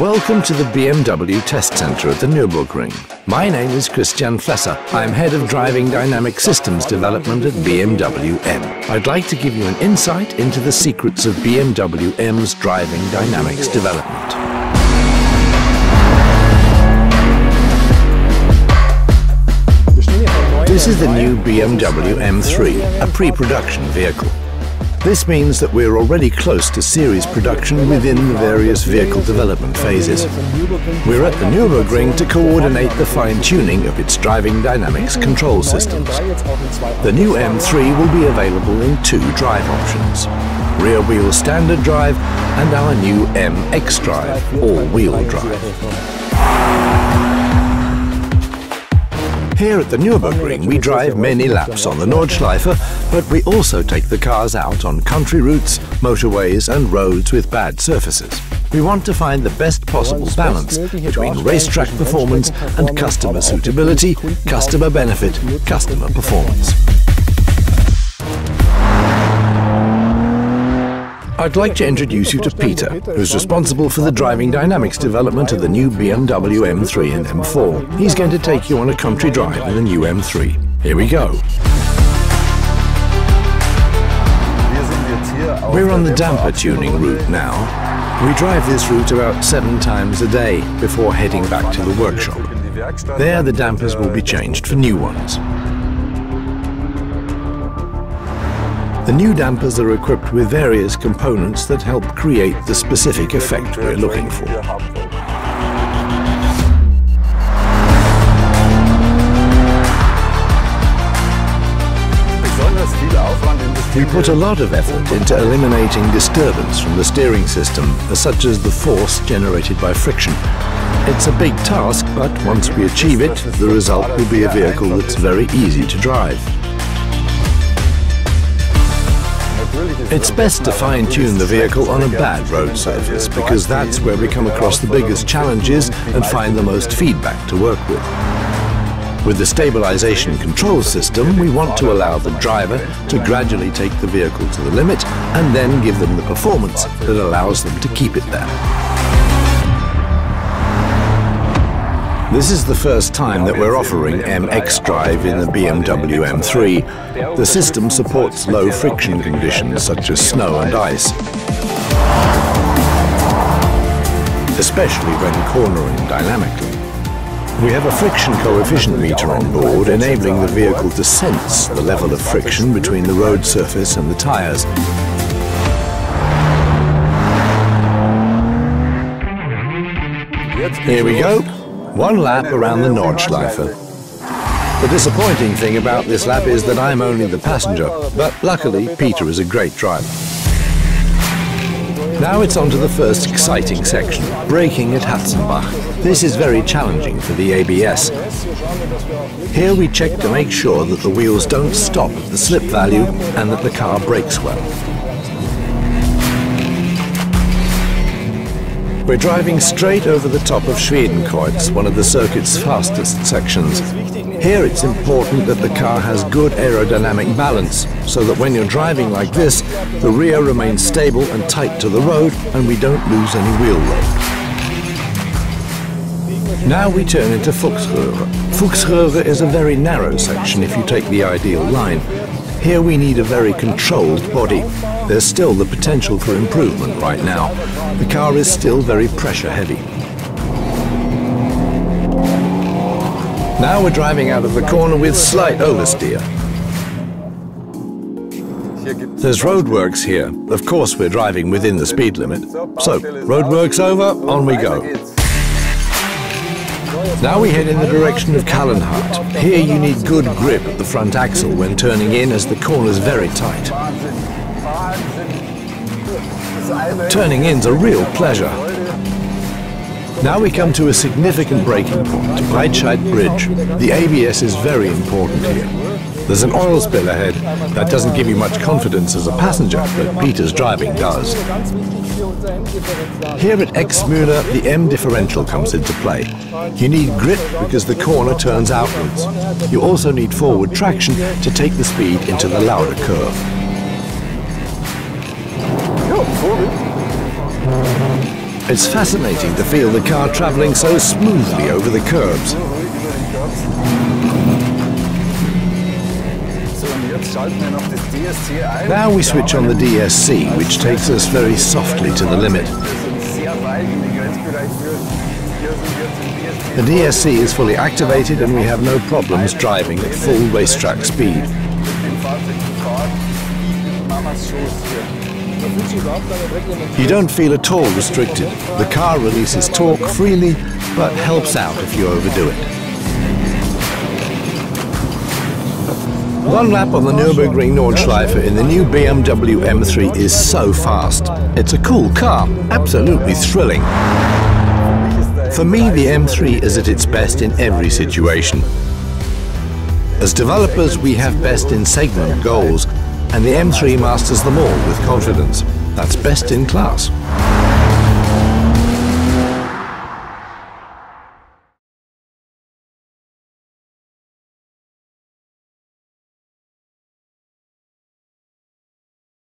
Welcome to the BMW Test Center at the Nürburgring. My name is Christian Flessa. I'm head of driving dynamic systems development at BMW M. I'd like to give you an insight into the secrets of BMW M's driving dynamics development. This is the new BMW M3, a pre-production vehicle. This means that we're already close to series production within the various vehicle development phases. We're at the Nürburgring to coordinate the fine-tuning of its driving dynamics control systems. The new M3 will be available in two drive options, rear-wheel standard drive and our new M xDrive, all-wheel drive. Here at the Nürburgring we drive many laps on the Nordschleife, but we also take the cars out on country routes, motorways and roads with bad surfaces. We want to find the best possible balance between racetrack performance and customer suitability, customer benefit, customer performance. I'd like to introduce you to Peter, who's responsible for the driving dynamics development of the new BMW M3 and M4. He's going to take you on a country drive in the new M3. Here we go. We're on the damper tuning route now. We drive this route about seven times a day before heading back to the workshop. There the dampers will be changed for new ones. The new dampers are equipped with various components that help create the specific effect we're looking for. We put a lot of effort into eliminating disturbance from the steering system, such as the force generated by friction. It's a big task, but once we achieve it, the result will be a vehicle that's very easy to drive. It's best to fine-tune the vehicle on a bad road surface because that's where we come across the biggest challenges and find the most feedback to work with. With the stabilization control system, we want to allow the driver to gradually take the vehicle to the limit and then give them the performance that allows them to keep it there. This is the first time that we're offering M xDrive in the BMW M3. The system supports low friction conditions such as snow and ice, especially when cornering dynamically. We have a friction coefficient meter on board, enabling the vehicle to sense the level of friction between the road surface and the tyres. Here we go. One lap around the Nordschleife. The disappointing thing about this lap is that I'm only the passenger, but luckily Peter is a great driver. Now it's on to the first exciting section, braking at Hatzenbach. This is very challenging for the ABS. Here we check to make sure that the wheels don't stop at the slip value and that the car brakes well. We're driving straight over the top of Schwedenkreuz, one of the circuit's fastest sections. Here it's important that the car has good aerodynamic balance, so that when you're driving like this, the rear remains stable and tight to the road and we don't lose any wheel load. Now we turn into Fuchsröhre. Fuchsröhre is a very narrow section if you take the ideal line. Here we need a very controlled body. There's still the potential for improvement right now. The car is still very pressure heavy. Now we're driving out of the corner with slight oversteer. There's roadworks here. Of course we're driving within the speed limit. So, roadworks over, on we go. Now we head in the direction of Kallenhardt. Here you need good grip at the front axle when turning in as the corner's very tight. Turning in's a real pleasure. Now we come to a significant braking point, Breidscheid Bridge. The ABS is very important here. There's an oil spill ahead. That doesn't give you much confidence as a passenger, but Peter's driving does. Here at Exmühle, the M differential comes into play. You need grip because the corner turns outwards. You also need forward traction to take the speed into the Lauda curve. It's fascinating to feel the car travelling so smoothly over the curbs. Now we switch on the DSC, which takes us very softly to the limit. The DSC is fully activated and we have no problems driving at full racetrack speed. You don't feel at all restricted. The car releases torque freely, but helps out if you overdo it. One lap on the Nürburgring Nordschleife in the new BMW M3 is so fast. It's a cool car, absolutely thrilling. For me, the M3 is at its best in every situation. As developers, we have best in segment goals, and the M3 masters them all with confidence. That's best in class.